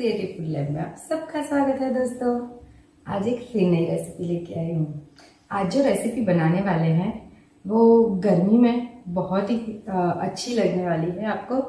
Creative food lab में आप सबका स्वागत है दोस्तों। आज एक फिर नई रेसिपी लेके आई हूँ। आज जो रेसिपी बनाने वाले हैं, वो गर्मी में बहुत ही अच्छी लगने वाली है आपको,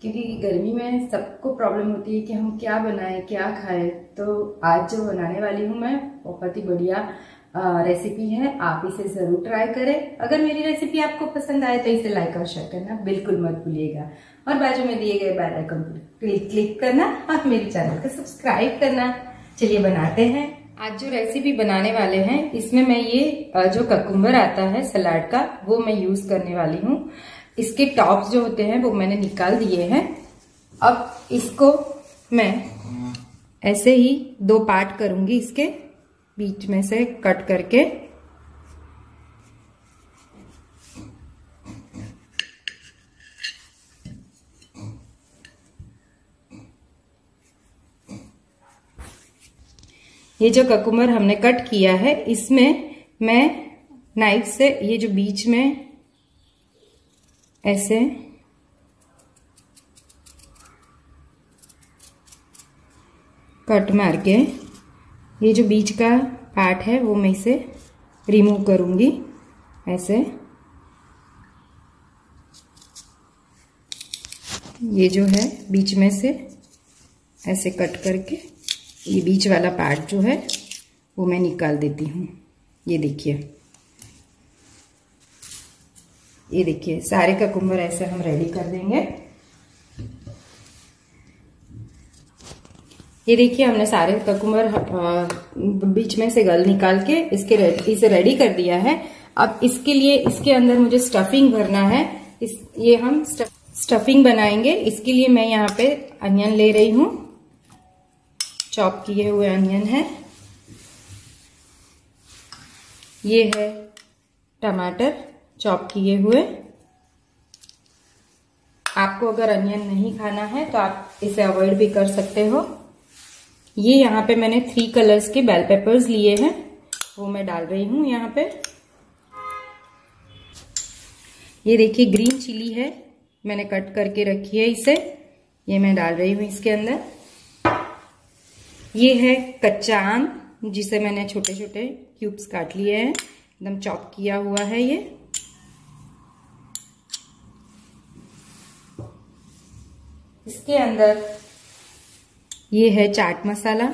क्योंकि गर्मी में सबको प्रॉब्लम होती है कि हम क्या बनाएँ, क्या खाएँ। तो आज जो बनाने वाली हूँ मैं, बहुत ही बढ़िया रेसिपी है, आप इसे ज़रूर ट्राई करें। अगर मेरी रेसिपी आपको पसंद आए तो इसे लाइक और शेयर करना बिल्कुल मत भूलिएगा। और बाजू में दिए गए बेल आइकन पर क्लिक करना और मेरे चैनल को सब्सक्राइब करना। चलिए बनाते हैं। आज जो रेसिपी बनाने वाले हैं, इसमें मैं ये जो ककुम्बर आता है सलाद का, वो मैं यूज़ करने वाली हूँ। इसके टॉप्स जो होते हैं, वो मैंने निकाल दिए हैं। अब इसको मैं ऐसे ही दो पार्ट करूँगी इसके। बीच में से कट करके ये जो ककुमर हमने कट किया है, इसमें मैं नाइफ से ये जो बीच में ऐसे कट मार के ये जो बीच का पार्ट है, वो मैं इसे रिमूव करूँगी, ऐसे। ये जो है, बीच में से ऐसे कट करके, ये बीच वाला पार्ट जो है, वो मैं निकाल देती हूँ। ये देखिए। ये देखिए, सारे का कुंभर ऐसे हम रेडी कर देंगे। ये देखिए, हमने सारे ककुम्बर बीच में से गल निकाल के इसके रेडी इसे रेडी कर दिया है। अब इसके लिए, इसके अंदर मुझे स्टफिंग भरना है। इस, ये हम स्टफिंग बनाएँगे। इसके लिए मैं यहाँ पे अनियन ले रही हूँ। चॉप किए हुए अनियन है। ये है टमाटर चॉप किए हुए। आपको अगर अनियन नहीं खाना है तो आप इसे अवॉइड भी कर सकते हो। ये यहाँ पे मैंने थ्री कलर्स के बेल पेपर्स लिए हैं। वो मैं डाल रही हूँ यहाँ पे। ये देखिए ग्रीन चिली है। मैंने कट करके रखी है इसे। ये मैं डाल रही हूँ इसके अंदर। ये है कच्चा आम, जिसे मैंने छोटे छोटे क्यूब्स काट लिए हैं। एकदम चॉप किया हुआ है ये। इसके अंदर ये है चाट मसाला।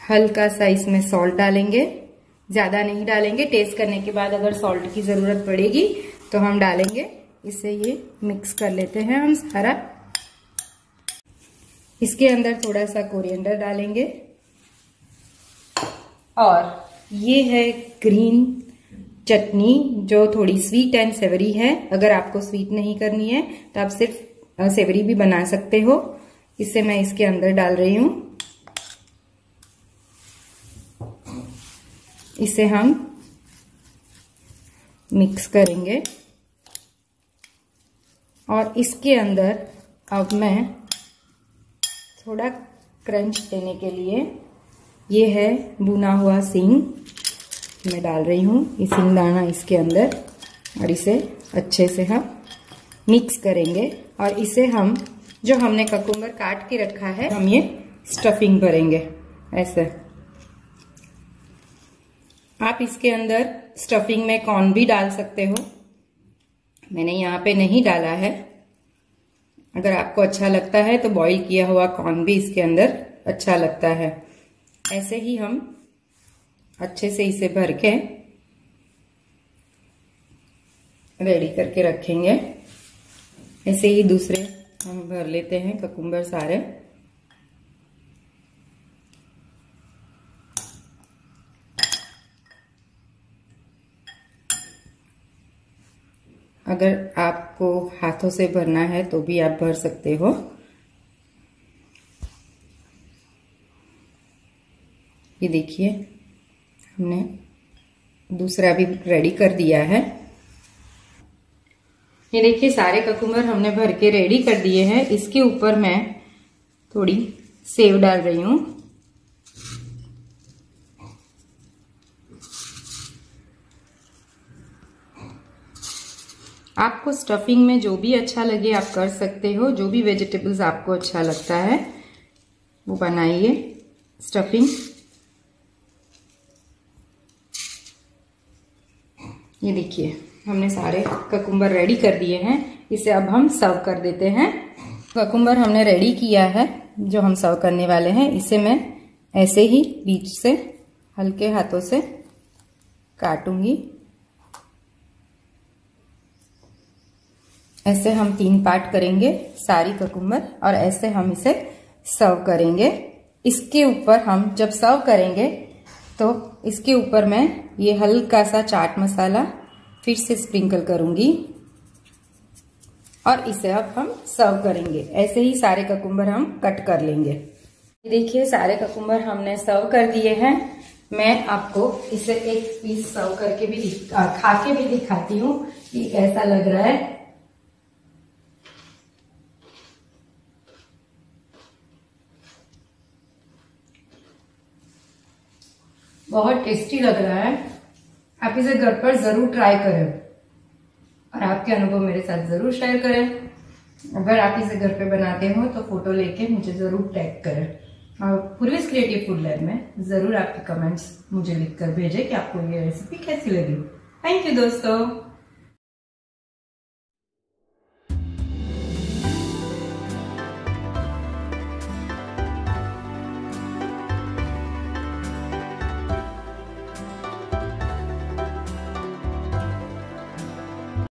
हल्का सा इसमें सॉल्ट डालेंगे। ज़्यादा नहीं डालेंगे। टेस्ट करने के बाद अगर सॉल्ट की ज़रूरत पड़ेगी तो हम डालेंगे। इसे ये मिक्स कर लेते हैं हम सारा। इसके अंदर थोड़ा सा कोरिएंडर डालेंगे। और ये है ग्रीन चटनी, जो थोड़ी स्वीट एंड सेवरी है। अगर आपको स्वीट नहीं करनी है तो आप सिर्फ़ सेवरी भी बना सकते हो। इसे मैं इसके अंदर डाल रही हूँ। इसे हम मिक्स करेंगे। और इसके अंदर अब मैं थोड़ा क्रंच देने के लिए ये है बुना हुआ सिंग। मैं डाल रही हूँ ये सिंग दाना इसके अंदर और इसे अच्छे से हम मिक्स करेंगे और इसे हम, जो हमने ककुम्बर काट के रखा है, हम ये स्टफिंग भरेंगे, ऐसे। आप इसके अंदर स्टफिंग में कॉर्न भी डाल सकते हो। मैंने यहाँ पे नहीं डाला है। अगर आपको अच्छा लगता है तो बॉईल किया हुआ कॉर्न भी इसके अंदर अच्छा लगता है। ऐसे ही हम अच्छे से इसे भर के रेडी करके रखेंगे। ऐसे ही दूसरे हम भर लेते हैं ककुम्बर सारे। अगर आपको हाथों से भरना है तो भी आप भर सकते हो। ये देखिए, हमने दूसरा भी रेडी कर दिया है। ये देखिए, सारे ककुम्बर हमने भर के रेडी कर दिए हैं। इसके ऊपर मैं थोड़ी सेव डाल रही हूँ। आपको स्टफिंग में जो भी अच्छा लगे आप कर सकते हो। जो भी वेजिटेबल्स आपको अच्छा लगता है, वो बनाइए स्टफिंग ये देखिए। हमने सारे ककुम्बर रेडी कर दिए हैं। इसे अब हम सर्व कर देते हैं। ककुम्बर हमने रेडी किया है, जो हम सर्व करने वाले हैं। इसे मैं ऐसे ही बीच से, हल्के हाथों से काटूँगी। ऐसे हम तीन पार्ट करेंगे, सारी ककुम्बर और ऐसे हम इसे सर्व करेंगे। इसके ऊपर हम जब सर्व करेंगे तो इसके ऊपर मैं ये हल्का सा चाट मसाला फिर से स्प्रिंकल करूँगी। और इसे अब हम सर्व करेंगे। ऐसे ही सारे ककुम्बर हम कट कर लेंगे। देखिए, सारे ककुम्बर हमने सर्व कर दिए हैं। मैं आपको इसे एक पीस सर्व करके भी खा के भी दिखाती हूँ कि कैसा लग रहा है। बहुत टेस्टी लग रहा है। आप इसे घर पर ज़रूर ट्राई करें। और आपके अनुभव मेरे साथ ज़रूर शेयर करें। अगर आप इसे घर पे बनाते हो तो फ़ोटो लेके मुझे ज़रूर टैग करें। और पूर्विस क्रिएटिव फ़ूड लैब में ज़रूर आपके कमेंट्स मुझे लिखकर भेजें कि आपको ये रेसिपी कैसी लगी। थैंक यू दोस्तों।